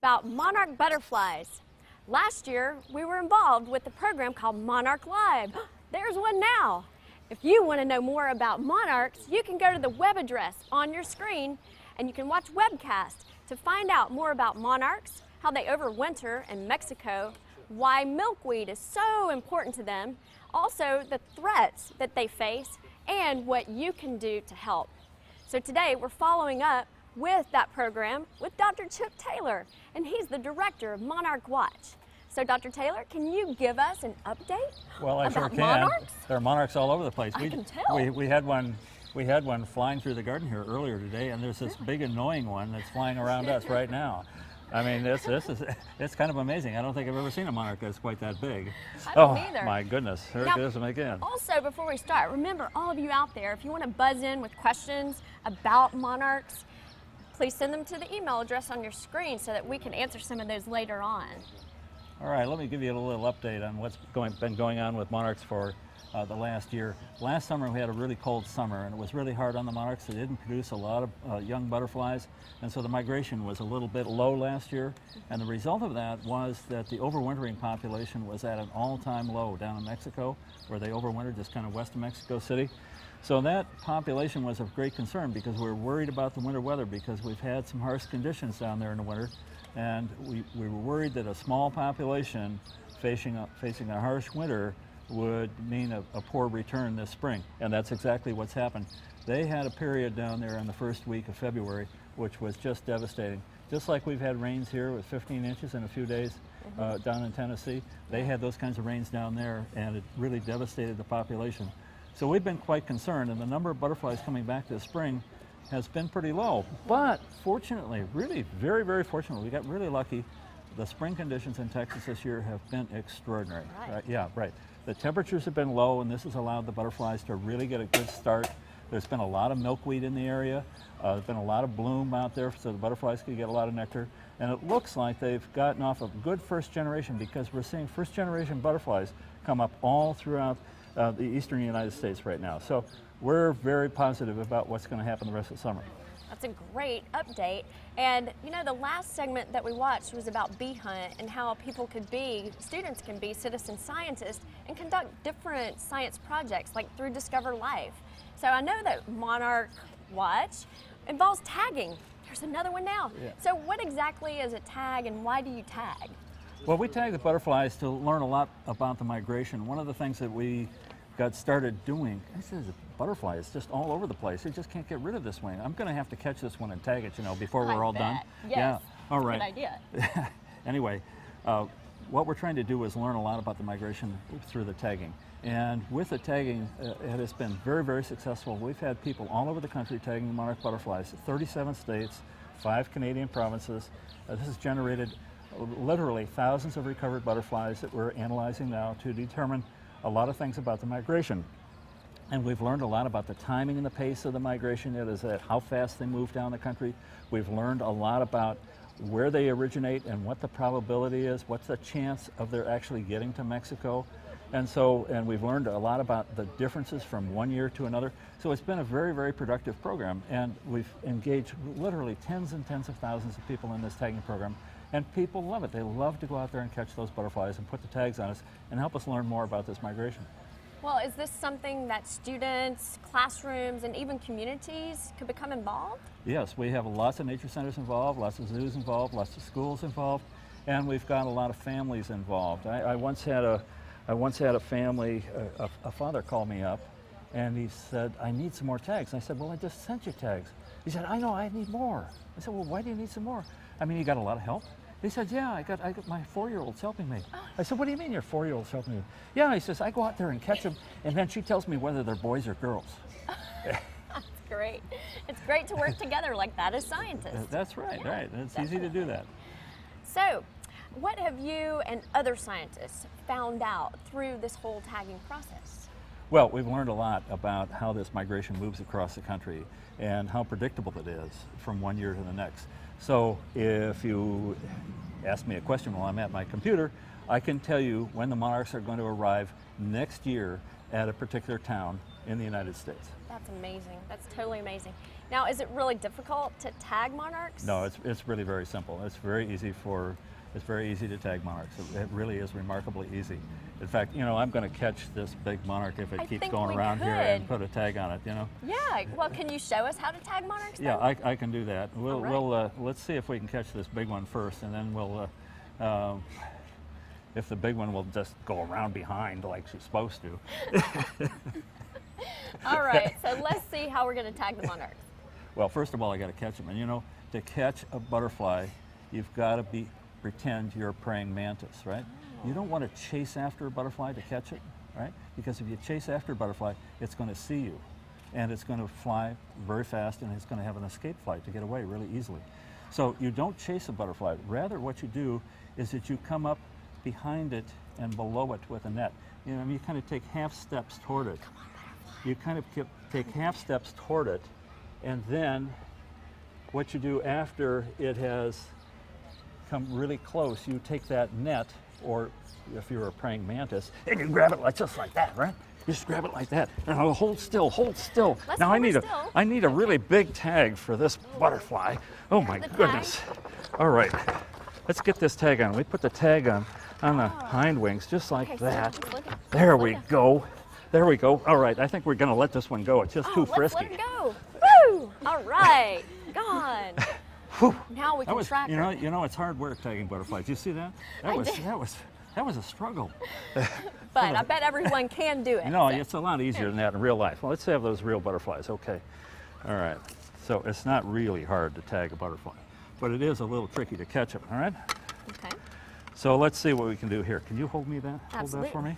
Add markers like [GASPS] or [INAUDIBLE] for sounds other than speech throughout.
about monarch butterflies. Last year, we were involved with the program called Monarch Live. [GASPS] There's one now. If you want to know more about monarchs, you can go to the web address on your screen and you can watch webcast to find out more about monarchs, how they overwinter in Mexico, why milkweed is so important to them, also the threats that they face, and what you can do to help. So today we're following up with that program with Dr. Chip Taylor, and he's the director of Monarch Watch. So, Dr. Taylor, can you give us an update Well, I about sure can. monarchs? There are monarchs all over the place. I we, can tell. We, we had one. We had one flying through the garden here earlier today, and there's this big annoying one that's flying around us right now. I mean, this this is it's kind of amazing. I don't think I've ever seen a monarch that's quite that big. I oh, don't oh either. my goodness! Here Now- it goes again. Also, before we start, remember all of you out there, if you want to buzz in with questions about monarchs, please send them to the email address on your screen so that we can answer some of those later on. All right, let me give you a little update on what's going, been going on with monarchs for uh, the last year. Last summer we had a really cold summer and it was really hard on the monarchs. They didn't produce a lot of uh, young butterflies and so the migration was a little bit low last year and the result of that was that the overwintering population was at an all-time low down in Mexico where they overwintered just kind of west of Mexico City. So that population was of great concern because we were worried about the winter weather because we've had some harsh conditions down there in the winter and we, we were worried that a small population facing a, facing a harsh winter would mean a, a poor return this spring. And that's exactly what's happened. They had a period down there in the first week of February which was just devastating. Just like we've had rains here with 15 inches in a few days uh, down in Tennessee, they had those kinds of rains down there and it really devastated the population. So we've been quite concerned and the number of butterflies coming back this spring has been pretty low. But fortunately, really very, very fortunately, we got really lucky. The spring conditions in Texas this year have been extraordinary. Right. Yeah, right. The temperatures have been low and this has allowed the butterflies to really get a good start. There's been a lot of milkweed in the area. Uh, there's been a lot of bloom out there so the butterflies can get a lot of nectar. And it looks like they've gotten off a good first generation because we're seeing first generation butterflies come up all throughout uh, the eastern United States right now. So we're very positive about what's going to happen the rest of the summer. That's a great update. And you know, the last segment that we watched was about bee hunt and how people could be, students can be citizen scientists and conduct different science projects like through Discover Life. So I know that Monarch Watch involves tagging. There's another one now. Yeah. So what exactly is a tag and why do you tag? Well, we tag the butterflies to learn a lot about the migration. One of the things that we got started doing, this is a butterfly, it's just all over the place. You just can't get rid of this wing. I'm going to have to catch this one and tag it, you know, before we're all done. bet. Yes. Yeah. All right. Good idea. [LAUGHS] anyway, uh, what we're trying to do is learn a lot about the migration through the tagging. And with the tagging, uh, it has been very, very successful. We've had people all over the country tagging monarch butterflies, 37 states, five Canadian provinces. Uh, this has generated uh, literally thousands of recovered butterflies that we're analyzing now to determine a lot of things about the migration. And we've learned a lot about the timing and the pace of the migration. It is at how fast they move down the country. We've learned a lot about where they originate and what the probability is, what's the chance of their actually getting to Mexico. And so, and we've learned a lot about the differences from one year to another. So it's been a very, very productive program. And we've engaged literally tens and tens of thousands of people in this tagging program. And people love it. They love to go out there and catch those butterflies and put the tags on us and help us learn more about this migration. Well, is this something that students, classrooms, and even communities could become involved? Yes, we have lots of nature centers involved, lots of zoos involved, lots of schools involved, and we've got a lot of families involved. I, I once had a, I once had a family, a, a, a father called me up, and he said, "I need some more tags." And I said, "Well, I just sent you tags." He said, "I know, I need more." I said, "Well, why do you need some more?" I mean, you got a lot of help. He said, "Yeah, I got, I got my four-year-old's helping me." I said, "What do you mean your four-year-old's helping you?" Yeah, he says, "I go out there and catch them, and then she tells me whether they're boys or girls." [LAUGHS] That's great. It's great to work together like that as scientists. That's right, right. It's easy to do that. So, what have you and other scientists found out through this whole tagging process? Well, we've learned a lot about how this migration moves across the country and how predictable it is from one year to the next. So if you ask me a question while I'm at my computer, I can tell you when the monarchs are going to arrive next year at a particular town in the United States. That's amazing. That's totally amazing. Now, is it really difficult to tag monarchs? No, it's, it's really very simple. It's very easy for, it's very easy to tag monarchs. It, it really is remarkably easy. In fact, you know, I'm going to catch this big monarch if it I keeps going around here and put a tag on it, you know? Yeah. Well, can you show us how to tag monarchs? Yeah. I, I can do that. We'll, right. we'll uh, let's see if we can catch this big one first, and then we'll, uh, um, if the big one will just go around behind like she's supposed to. [LAUGHS] All right. So [LAUGHS] let's see how we're going to tag the monarchs. Well, first of all, I got to catch them, and you know, to catch a butterfly, you've got to be pretend you're a praying mantis, right? You don't want to chase after a butterfly to catch it, right? Because if you chase after a butterfly, it's going to see you, and it's going to fly very fast, and it's going to have an escape flight to get away really easily. So you don't chase a butterfly. Rather, what you do is that you come up behind it and below it with a net. You know, you kind of take half steps toward it. You kind of take half steps toward it, and then what you do after it has come really close, you take that net, or if you're a praying mantis, and you grab it like just like that, right? You just grab it like that. And I'll hold still, hold still. Let's now I need a still. I need a really big tag for this butterfly. Oh my the tag. goodness. All right. Let's get this tag on. We put the tag on on the ah. hind wings just like. Okay, that. let's There we go. There we go. All right. I think we're going to let this one go. It's just Oh, too frisky. let it go. Woo! All right. Gone. [LAUGHS] now we That can was, track you know, you know, it's hard work tagging butterflies. You see that? [LAUGHS] That I was did. that was that was a struggle. [LAUGHS] but I bet everyone can do it. No, so- it's a lot easier than that in real life. Well, let's have those real butterflies. Okay. All right. So it's not really hard to tag a butterfly, but it is a little tricky to catch them. All right. Okay. So let's see what we can do here. Can you hold me that? Hold that for me.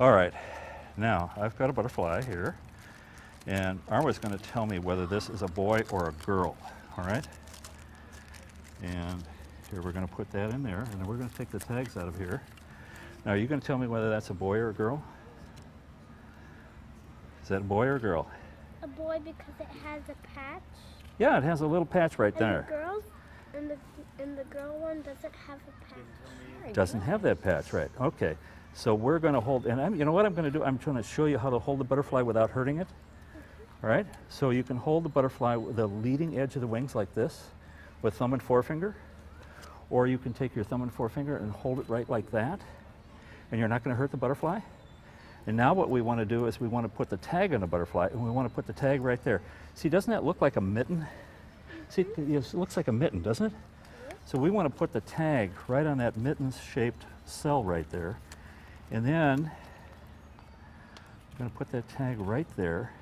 All right. Now I've got a butterfly here, and Arwa's going to tell me whether this is a boy or a girl. All right. And here we're going to put that in there, and then we're going to take the tags out of here. Now, are you going to tell me whether that's a boy or a girl? Is that a boy or a girl? A boy because it has a patch. Yeah, it has a little patch right And there. the girls and the and the girl one doesn't have a patch. Doesn't have that patch, right? Okay. So we're going to hold, and I'm, you know what I'm going to do? I'm trying to show you how to hold the butterfly without hurting it. Mm-hmm. All right. So you can hold the butterfly with the leading edge of the wings like this, with thumb and forefinger, or you can take your thumb and forefinger and hold it right like that, and you're not going to hurt the butterfly. And now what we want to do is we want to put the tag on the butterfly, and we want to put the tag right there. See, doesn't that look like a mitten? See, it looks like a mitten, doesn't it? So we want to put the tag right on that mitten-shaped cell right there. And then I'm going to put that tag right there.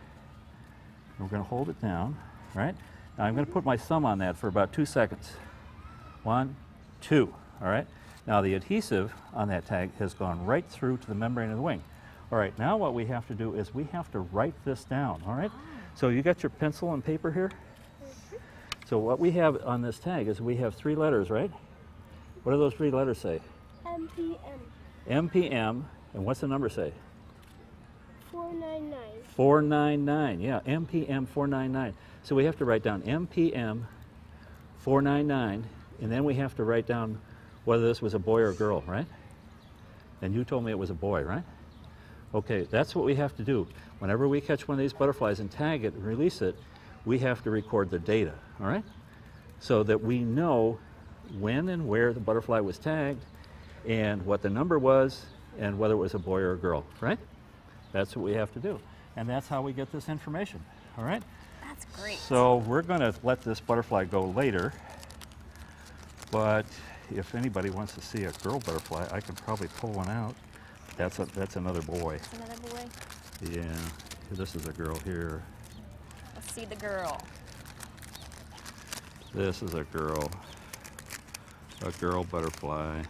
And we're going to hold it down, right? Now I'm going to put my thumb on that for about two seconds. One, two, all right? Now the adhesive on that tag has gone right through to the membrane of the wing. All right, now what we have to do is we have to write this down, all right? Ah. So you got your pencil and paper here? Mm-hmm. So what we have on this tag is we have three letters, right? What do those three letters say? MPM MPM, and what's the number say? 499. 499, yeah, MPM 499. So we have to write down MPM 499, and then we have to write down whether this was a boy or a girl, right? And you told me it was a boy, right? Okay, that's what we have to do. Whenever we catch one of these butterflies and tag it and release it, we have to record the data, all right? So that we know when and where the butterfly was tagged and what the number was and whether it was a boy or a girl, right? That's what we have to do. And that's how we get this information, all right? That's great. So we're going to let this butterfly go later, but if anybody wants to see a girl butterfly, I can probably pull one out. That's a, that's another boy. Another boy. Yeah, this is a girl here. Let's see the girl. This is a girl. A girl butterfly.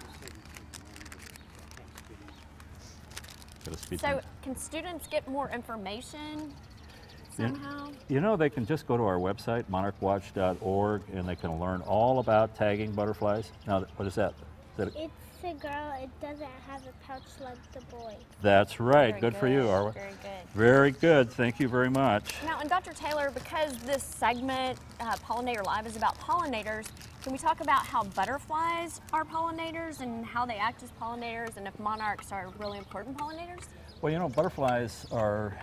So, can students get more information. Somehow? You know, they can just go to our website, monarchwatch.org, and they can learn all about tagging butterflies. Now, what is that? Is that- It's a girl. It doesn't have a pouch like the boy. That's right. Very Good, for you, Arwa. Very good. Very good. Thank you very much. Now, and Dr. Taylor, because this segment, uh, Pollinator Live, is about pollinators, can we talk about how butterflies are pollinators and how they act as pollinators and if monarchs are really important pollinators? Well, you know, butterflies are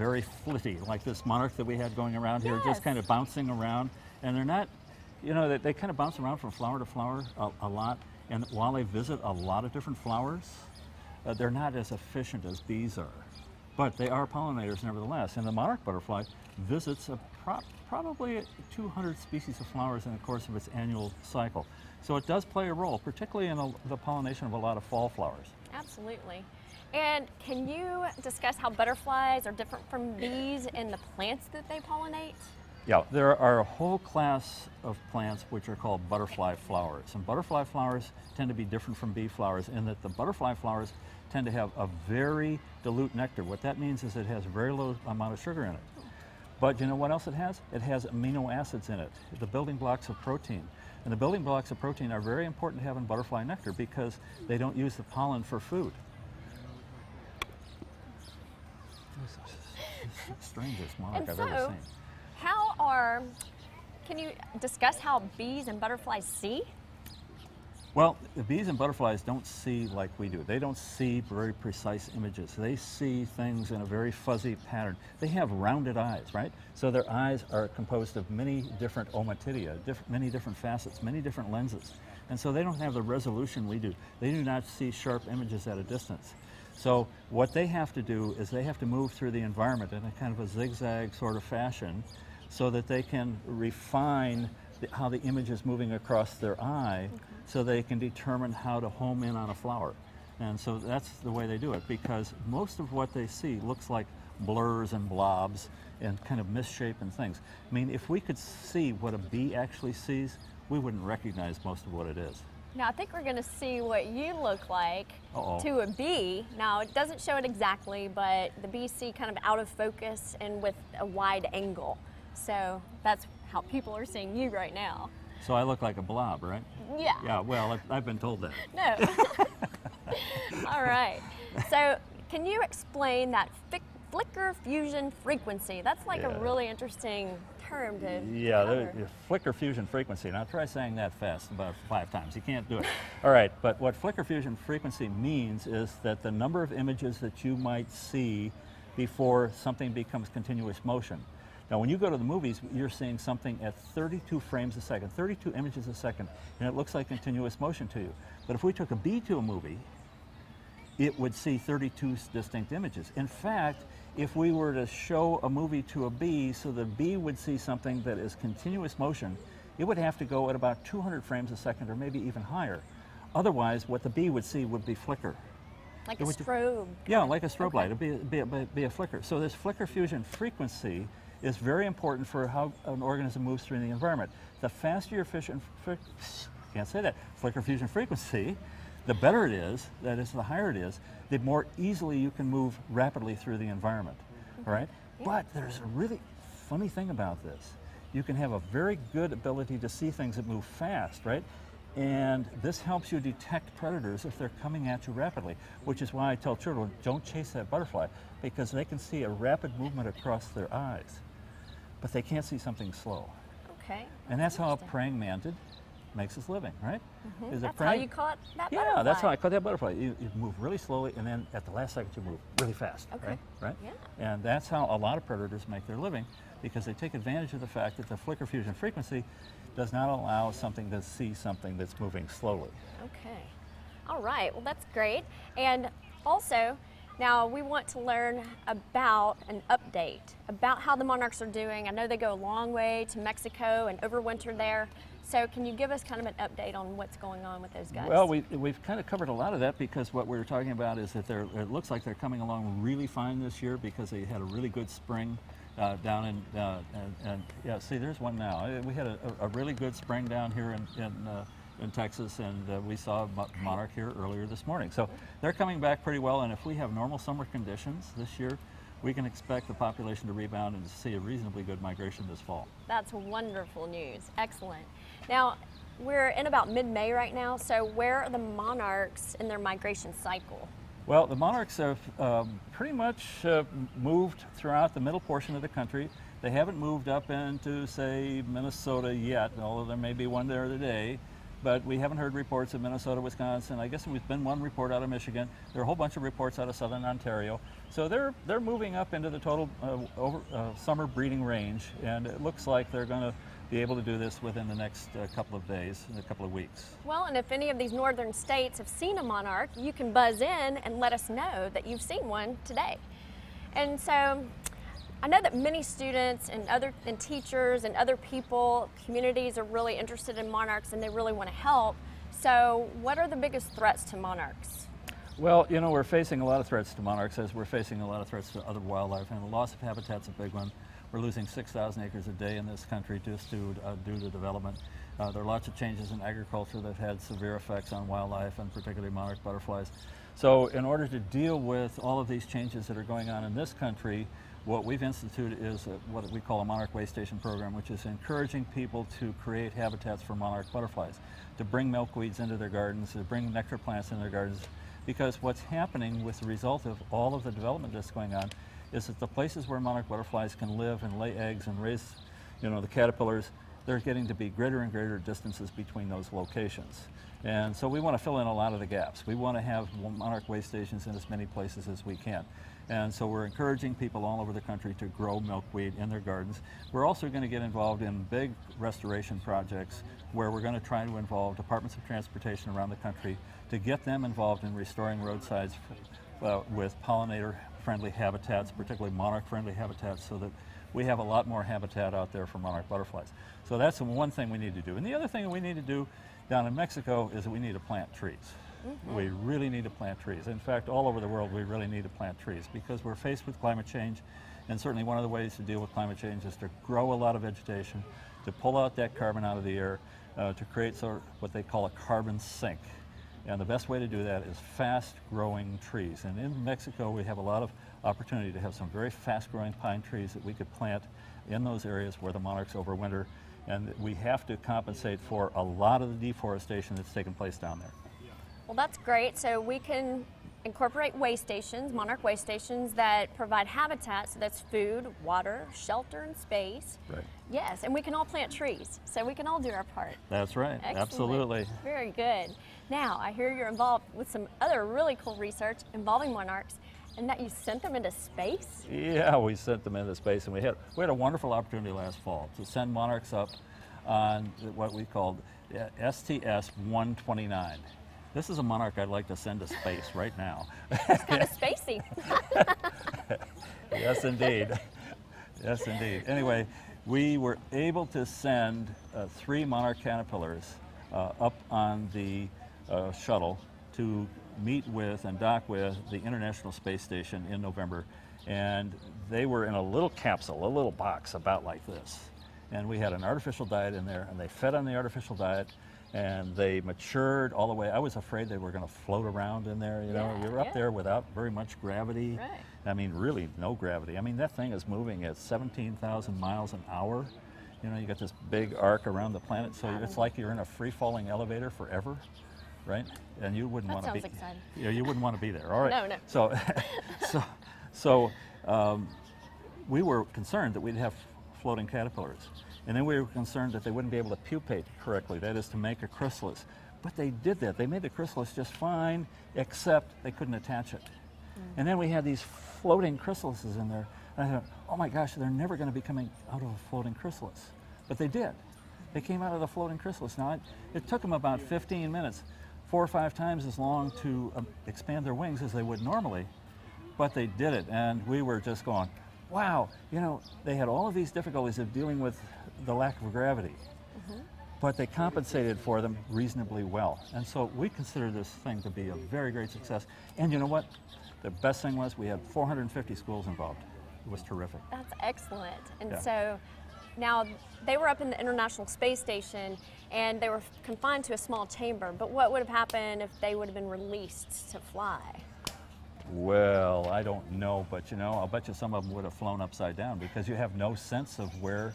very flitty, like this monarch that we had going around here, Yes. just kind of bouncing around. And they're not, you know, they, they kind of bounce around from flower to flower a, a lot. And while they visit a lot of different flowers, uh, they're not as efficient as bees are. But they are pollinators nevertheless. And the monarch butterfly visits a pro- probably 200 species of flowers in the course of its annual cycle. So it does play a role, particularly in the, the pollination of a lot of fall flowers. Absolutely. And can you discuss how butterflies are different from bees in the plants that they pollinate? Yeah, there are a whole class of plants which are called butterfly flowers. And butterfly flowers tend to be different from bee flowers in that the butterfly flowers tend to have a very dilute nectar. What that means is it has very low amount of sugar in it. But you know what else it has? It has amino acids in it, the building blocks of protein. And the building blocks of protein are very important to have in butterfly nectar because they don't use the pollen for food. [LAUGHS] Strangest monarch And I've ever so- seen. How are, can you discuss how bees and butterflies see? Well, the bees and butterflies don't see like we do. They don't see very precise images. They see things in a very fuzzy pattern. They have rounded eyes, right? So their eyes are composed of many different ommatidia, diff- many different facets, many different lenses. And so they don't have the resolution we do. They do not see sharp images at a distance. So what they have to do is they have to move through the environment in a kind of a zigzag sort of fashion so that they can refine the, how the image is moving across their eye so they can determine how to home in on a flower. And so that's the way they do it because most of what they see looks like blurs and blobs and kind of misshapen things. I mean, if we could see what a bee actually sees, we wouldn't recognize most of what it is. Now, I think we're going to see what you look like Uh-oh. to a bee. Now, it doesn't show it exactly, but the bees see kind of out of focus and with a wide angle. So that's how people are seeing you right now. So I look like a blob, right? Yeah. Yeah, well, I've, I've been told that. No. [LAUGHS] All right. So, can you explain that flicker fusion frequency? That's like Yeah. a really interesting term to Yeah, the, cover. the flicker fusion frequency. Now try saying that fast about five times. You can't do it. [LAUGHS] All right, but what flicker fusion frequency means is that the number of images that you might see before something becomes continuous motion. Now, when you go to the movies, you're seeing something at 32 frames a second, 32 images a second, and it looks like continuous motion to you. But if we took a bee to a movie, it would see 32 distinct images. In fact, if we were to show a movie to a bee so the bee would see something that is continuous motion, it would have to go at about 200 frames a second or maybe even higher. Otherwise, what the bee would see would be flicker. like it a strobe. Yeah, like a strobe Okay. light. It'd be, be, be, be a flicker. So this flicker fusion frequency is very important for how an organism moves through the environment. The faster your fri- can't say that, flicker fusion frequency, the better it is, that is, the higher it is, the more easily you can move rapidly through the environment. Mm-hmm. All right? But there's a really funny thing about this. You can have a very good ability to see things that move fast, right? And this helps you detect predators if they're coming at you rapidly, which is why I tell children don't chase that butterfly because they can see a rapid movement across their eyes, but they can't see something slow. Okay. And that's how a praying mantis makes his living, right? Mm-hmm. Is a That's how you call it that yeah, butterfly. that's how I caught that butterfly. You, you move really slowly, and then at the last second, you move really fast. Okay. Right? Right. Yeah. And that's how a lot of predators make their living, because they take advantage of the fact that the flicker fusion frequency does not allow something to see something that's moving slowly. Okay. All right. Well, that's great. And also, now we want to learn about an update about how the monarchs are doing. I know they go a long way to Mexico and overwinter there. So, can you give us kind of an update on what's going on with those guys? Well, we, we've kind of covered a lot of that because what we were talking about is that they're, it looks like they're coming along really fine this year because they had a really good spring uh, down in, uh, and, and yeah, see, there's one now. Uh, We had a, a really good spring down here in, in, uh, in Texas, and uh, we saw mo- monarch here earlier this morning. So they're coming back pretty well, and if we have normal summer conditions this year, we can expect the population to rebound and see a reasonably good migration this fall. That's wonderful news. Excellent. Now, we're in about mid May right now. So, where are the monarchs in their migration cycle? Well, the monarchs have um, pretty much uh, moved throughout the middle portion of the country. They haven't moved up into, say, Minnesota yet, although there may be one there today. but we haven't heard reports of Minnesota, Wisconsin. I guess there's been one report out of Michigan. There are a whole bunch of reports out of southern Ontario. So they're they're moving up into the total uh, over, uh, summer breeding range, and it looks like they're going to be able to do this within the next uh, couple of days, in a couple of weeks. Well, and if any of these northern states have seen a monarch, you can buzz in and let us know that you've seen one today. And so I know that many students and other and teachers and other people, communities are really interested in monarchs and they really want to help. So, what are the biggest threats to monarchs? Well, you know, we're facing a lot of threats to monarchs as we're facing a lot of threats to other wildlife, and the loss of habitat's a big one. We're losing 6,000 acres a day in this country just due, uh, due to development. Uh, there are lots of changes in agriculture that have had severe effects on wildlife and particularly monarch butterflies. So in order to deal with all of these changes that are going on in this country, what we've instituted is a, what we call a monarch way station program, which is encouraging people to create habitats for monarch butterflies, to bring milkweeds into their gardens, to bring nectar plants in their gardens, because what's happening with the result of all of the development that's going on is that the places where monarch butterflies can live and lay eggs and raise, you know, the caterpillars, they're getting to be greater and greater distances between those locations. And so we want to fill in a lot of the gaps. We want to have monarch way stations in as many places as we can. And so we're encouraging people all over the country to grow milkweed in their gardens. We're also going to get involved in big restoration projects where we're going to try to involve departments of transportation around the country to get them involved in restoring roadsides uh, with pollinator friendly habitats, particularly monarch friendly habitats, so that we have a lot more habitat out there for monarch butterflies. So that's one thing we need to do. And the other thing that we need to do down in Mexico is that we need to plant trees. Mm -hmm. We really need to plant trees. In fact, all over the world, we really need to plant trees because we're faced with climate change. And certainly one of the ways to deal with climate change is to grow a lot of vegetation, to pull out that carbon out of the air, uh, to create sort of what they call a carbon sink. And the best way to do that is fast growing trees. And in Mexico, we have a lot of opportunity to have some very fast growing pine trees that we could plant in those areas where the monarchs overwinter. And we have to compensate for a lot of the deforestation that's taken place down there. Well, that's great. So we can incorporate way stations, monarch way stations that provide habitat, so that's food, water, shelter, and space. Right. Yes, and we can all plant trees, so we can all do our part. That's right, Excellent. absolutely. Very good. Now, I hear you're involved with some other really cool research involving monarchs, and that you sent them into space? Yeah, we sent them into space, and we had, we had a wonderful opportunity last fall to send monarchs up on what we called uh, STS-129. This is a monarch I'd like to send to space [LAUGHS] right now. It's kind of [LAUGHS] spacey. yes, indeed. Yes, indeed. Anyway, we were able to send uh, three monarch caterpillars uh, up on the uh, shuttle to meet with and dock with the International Space Station in November. And they were in a little capsule, a little box about like this. And we had an artificial diet in there, and they fed on the artificial diet and they matured all the way. I was afraid they were going to float around in there. You know, yeah, you're up yeah. there without very much gravity. Right. I mean, really no gravity. I mean, that thing is moving at 17,000 miles an hour. You know, you got this big arc around the planet, so it's like you're in a free-falling elevator forever, right? And you wouldn't want to be. exciting. You, know, you wouldn't want to be there. All right. No, no. So, [LAUGHS] so, so um, we were concerned that we'd have floating caterpillars. And then we were concerned that they wouldn't be able to pupate correctly, that is to make a chrysalis. But they did that. They made the chrysalis just fine, except they couldn't attach it. Mm. And then we had these floating chrysalises in there. And I thought, oh my gosh, they're never going to be coming out of a floating chrysalis. But they did. They came out of the floating chrysalis. Now, it, it took them about 15 minutes, four or five times as long to um, expand their wings as they would normally, but they did it. And we were just going, wow, you know, they had all of these difficulties of dealing with the lack of gravity, mm -hmm. but they compensated for them reasonably well. And so we consider this thing to be a very great success. And you know what? The best thing was we had 450 schools involved. It was terrific. That's excellent. And yeah. so now they were up in the International Space Station and they were confined to a small chamber, but what would have happened if they would have been released to fly? Well, I don't know, but you know, I'll bet you some of them would have flown upside down because you have no sense of where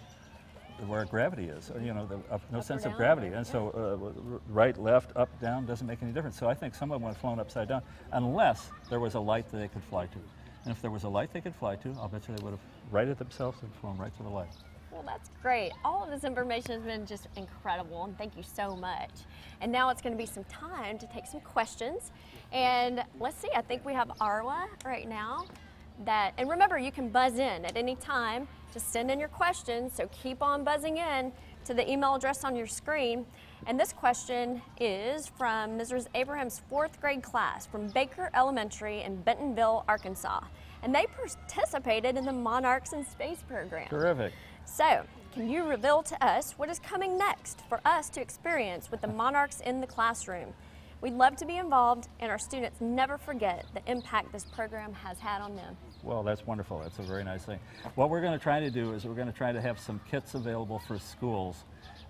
where gravity is. You know, the, uh, no up sense of gravity, yeah. and so uh, right, left, up, down doesn't make any difference. So I think some of them would have flown upside down unless there was a light that they could fly to. And if there was a light they could fly to, I'll bet you they would have righted themselves and flown right to the light. Well, that's great. All of this information has been just incredible, and thank you so much. And now it's going to be some time to take some questions. And let's see, I think we have Arwa right now. That and remember, you can buzz in at any time. Just send in your questions. So keep on buzzing in to the email address on your screen. And this question is from Mrs. Abraham's fourth grade class from Baker Elementary in Bentonville, Arkansas. And they participated in the Monarchs in Space program. Terrific. So, can you reveal to us what is coming next for us to experience with the Monarchs in the classroom? We'd love to be involved, and our students never forget the impact this program has had on them. Well, that's wonderful. That's a very nice thing. What we're going to try to do is we're going to try to have some kits available for schools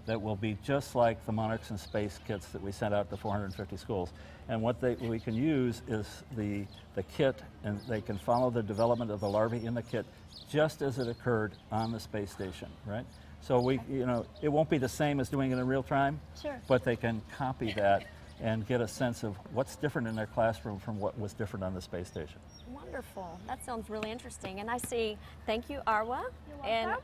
that will be just like the Monarchs in Space kits that we sent out to 450 schools. And what they, we can use is the, the kit, and they can follow the development of the larvae in the kit just as it occurred on the space station, right? So we, you know, it won't be the same as doing it in real time, Sure. but they can copy that and get a sense of what's different in their classroom from what was different on the space station. Wonderful. That sounds really interesting. And I see, thank you, Arwa. You're And,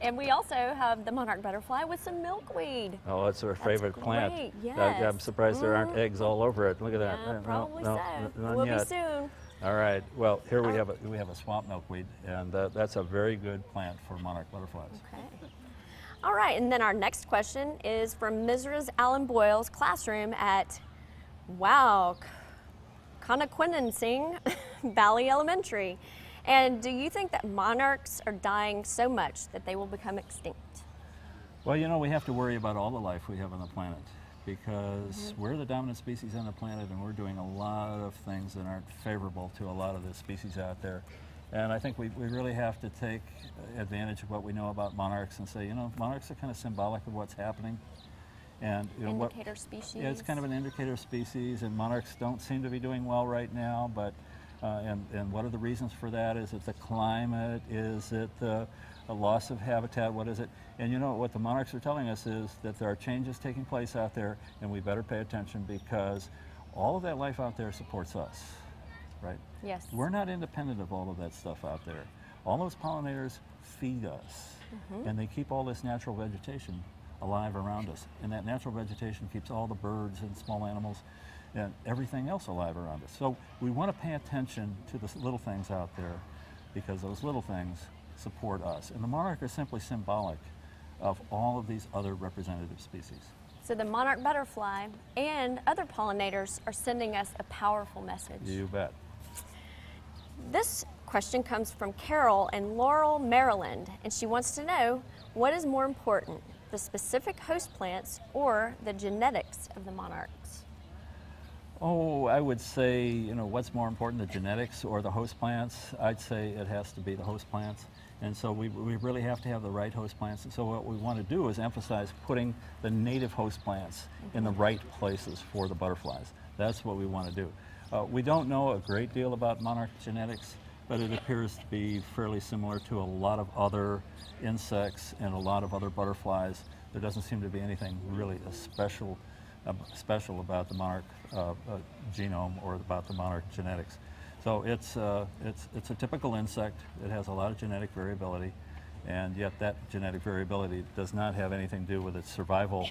and we also have the monarch butterfly with some milkweed. Oh, it's our favorite plant. great, I- I'm yes. surprised there aren't Mhm. eggs all over it. Look at that. Yeah, probably no, so. n- none Will yet. be soon. All right. Well, here we have a, we have a swamp milkweed, and uh, that's a very good plant for monarch butterflies. Okay. All right, and then our next question is from Mrs. Allen Boyle's classroom at, wow, Connoquenessing [LAUGHS] Valley Elementary. And do you think that monarchs are dying so much that they will become extinct? Well, you know, we have to worry about all the life we have on the planet because Mm-hmm. we're the dominant species on the planet and we're doing a lot of things that aren't favorable to a lot of the species out there. And I think we, we really have to take advantage of what we know about monarchs and say, you know, monarchs are kind of symbolic of what's happening. And you know, what, species. Yeah, it's kind of an indicator species, and monarchs don't seem to be doing well right now. But uh, and and what are the reasons for that? Is it the climate? Is it the a loss of habitat? What is it? And you know what the monarchs are telling us is that there are changes taking place out there, and we better pay attention because all of that life out there supports us? Yes. We're not independent of all of that stuff out there. All those pollinators feed us, mm-hmm. and they keep all this natural vegetation alive around us. And that natural vegetation keeps all the birds and small animals and everything else alive around us. So we want to pay attention to the little things out there because those little things support us. And the monarch is simply symbolic of all of these other representative species. So the monarch butterfly and other pollinators are sending us a powerful message. You bet. This question comes from Carol in Laurel, Maryland, and she wants to know what is more important, the specific host plants or the genetics of the monarchs? Oh, I would say, you know, what's more important, the genetics or the host plants? I'd say it has to be the host plants. And so we, we really have to have the right host plants. And so what we want to do is emphasize putting the native host plants in the mm-hmm. right places for the butterflies. That's what we want to do. Uh, we don't know a great deal about monarch genetics, but it appears to be fairly similar to a lot of other insects and a lot of other butterflies. There doesn't seem to be anything really special uh, special about the monarch uh, uh, genome or about the monarch genetics. So it's, uh, it's, it's a typical insect. It has a lot of genetic variability, and yet that genetic variability does not have anything to do with its survival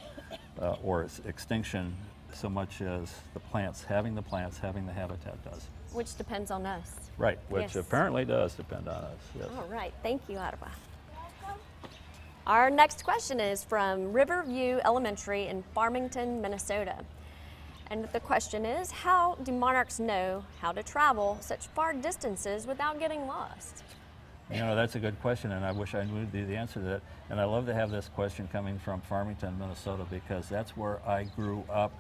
uh, or its extinction so much as the plants, having the plants, having the habitat does. Which depends on us. Right, which Yes. apparently does depend on us, yes. All right, thank you, Arwa. Our next question is from Riverview Elementary in Farmington, Minnesota. And the question is How do monarchs know how to travel such far distances without getting lost? You know, that's a good question, and I wish I knew the answer to that. And I love to have this question coming from Farmington, Minnesota, because that's where I grew up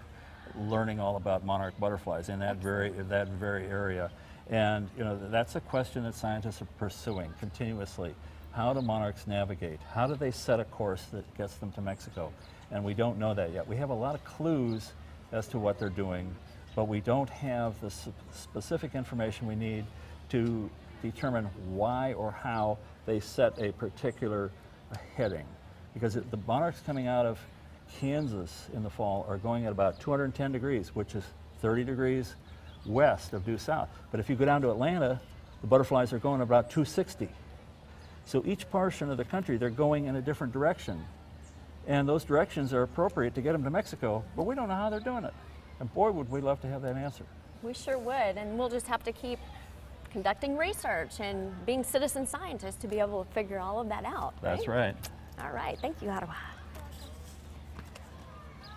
learning all about monarch butterflies in that very, that very area. And, you know, that's a question that scientists are pursuing continuously. How do monarchs navigate? How do they set a course that gets them to Mexico? And we don't know that yet. We have a lot of clues as to what they're doing, but we don't have the specific information we need to determine why or how they set a particular heading. Because the monarchs coming out of Kansas in the fall are going at about 210 degrees, which is 30 degrees west of due south. But if you go down to Atlanta, the butterflies are going about 260. So each portion of the country, they're going in a different direction. And those directions are appropriate to get them to Mexico, but we don't know how they're doing it. And boy, would we love to have that answer. We sure would, and we'll just have to keep conducting research and being citizen scientists to be able to figure all of that out. That's right. All right, thank you, Arwa.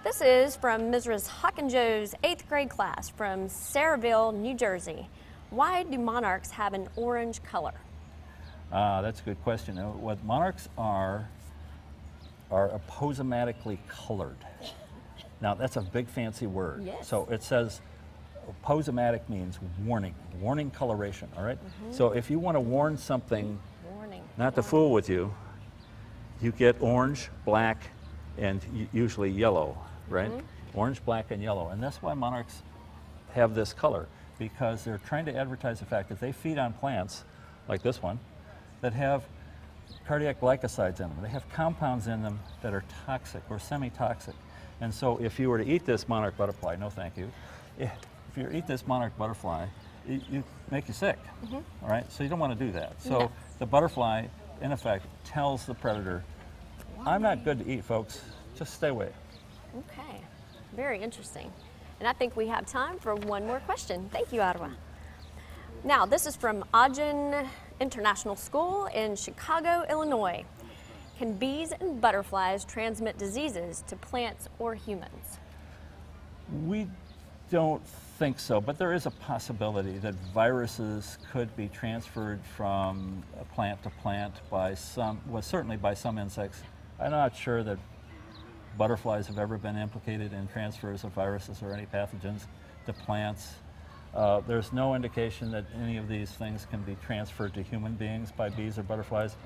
This is from Mrs. Hawkinjoe's eighth grade class from Sayreville, New Jersey. Why do monarchs have an orange color? Uh, that's a good question. Uh, What monarchs are are aposematically colored. Now that's a big fancy word. Yes. So it says aposematic means warning, warning coloration. All right? Mm-hmm. So if you want to warn something Warning. not to fool with you, you get orange, black, and usually yellow, right? Mm-hmm. Orange, black, and yellow. And that's why monarchs have this color, because they're trying to advertise the fact that they feed on plants, like this one, that have cardiac glycosides in them. They have compounds in them that are toxic or semi-toxic. And so if you were to eat this monarch butterfly, no thank you, if you eat this monarch butterfly, it, you make you sick, mm-hmm. all right? So you don't want to do that. So No. the butterfly, in effect, tells the predator, I'm not good to eat, folks. Just stay away. Okay, very interesting. And I think we have time for one more question. Thank you, Arwa. Now, this is from Ogden International School in Chicago, Illinois. Can bees and butterflies transmit diseases to plants or humans? We don't think so, but there is a possibility that viruses could be transferred from plant to plant by some, well, certainly by some insects. I'm not sure that butterflies have ever been implicated in transfers of viruses or any pathogens to plants. Uh, there's no indication that any of these things can be transferred to human beings by bees or butterflies,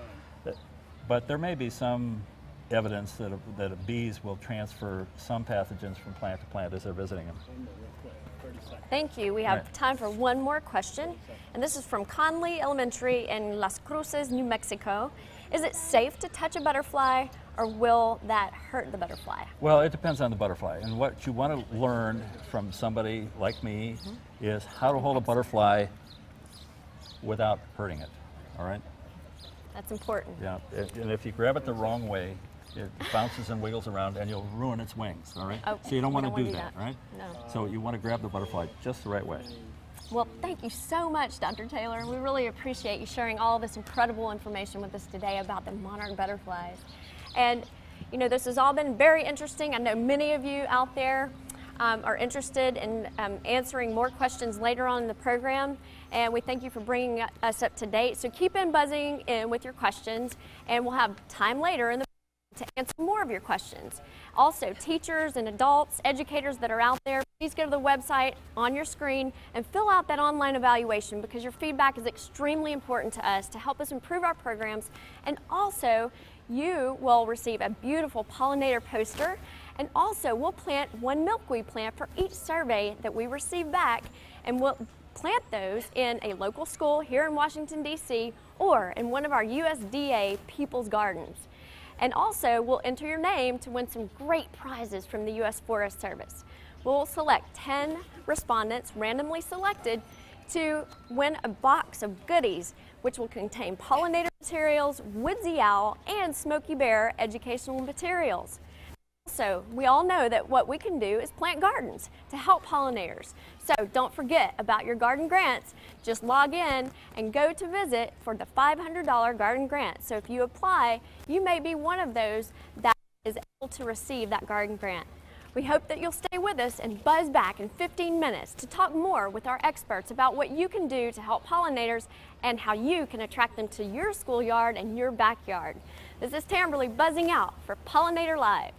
But- there may be some evidence that, a, that a bees will transfer some pathogens from plant to plant as they're visiting them. Thank you. We have Right. time for one more question. And this is from Conlee Elementary in Las Cruces, New Mexico. Is it safe to touch a butterfly or will that hurt the butterfly? Well, it depends on the butterfly. And what you want to learn from somebody like me mm-hmm. is how to hold a butterfly without hurting it. All right? That's important. Yeah. And and if you grab it the wrong way, it bounces and wiggles around and you'll ruin its wings. All right? Oh, so you don't want to do do that, that. right? No. So you want to grab the butterfly just the right way. Well, thank you so much, Dr. Taylor. We really appreciate you sharing all this incredible information with us today about the monarch butterflies. And, you know, this has all been very interesting. I know many of you out there um, are interested in um, answering more questions later on in the program. And we thank you for bringing us up to date. So keep in buzzing in with your questions, and we'll have time later in the to answer more of your questions. Also, teachers and adults, educators that are out there, please go to the website on your screen and fill out that online evaluation because your feedback is extremely important to us to help us improve our programs. And also, you will receive a beautiful pollinator poster. And also, we'll plant one milkweed plant for each survey that we receive back, and we'll plant those in a local school here in Washington, D.C., or in one of our USDA People's Gardens. And also, we'll enter your name to win some great prizes from the U.S. Forest Service. We'll select 10 respondents, randomly selected, to win a box of goodies, which will contain pollinator materials, woodsy owl, and Smokey Bear educational materials. So we all know that what we can do is plant gardens to help pollinators. So don't forget about your garden grants. Just log in and go to visit for the $500 garden grant. So if you apply, you may be one of those that is able to receive that garden grant. We hope that you'll stay with us and buzz back in 15 minutes to talk more with our experts about what you can do to help pollinators and how you can attract them to your schoolyard and your backyard. This is Tamberly buzzing out for Pollinator Live.